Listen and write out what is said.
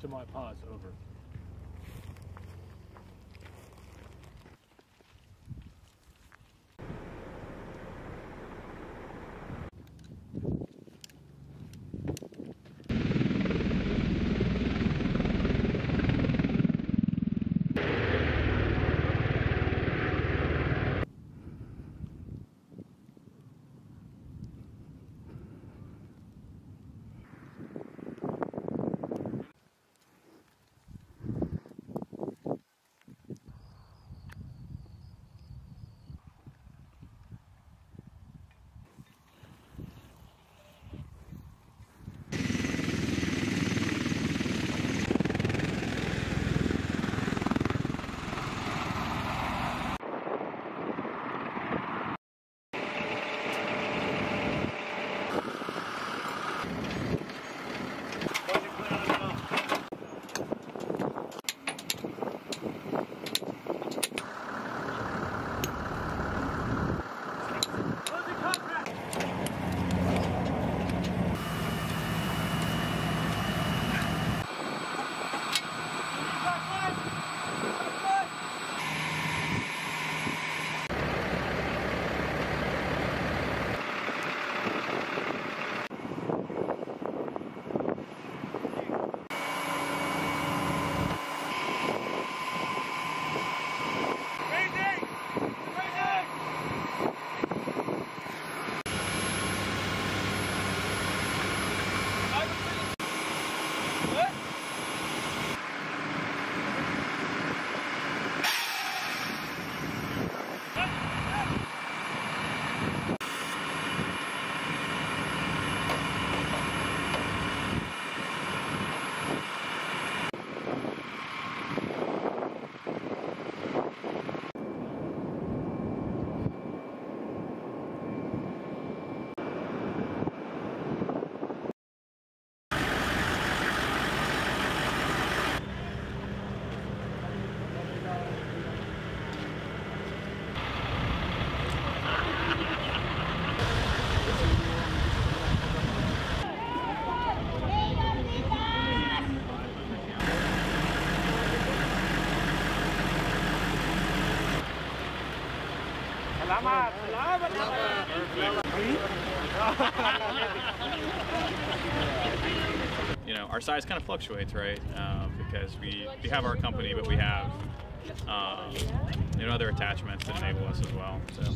to my paws over. you know, our size kind of fluctuates, right? Um, because we, we have our company, but we have um, you know other attachments that enable us as well. So.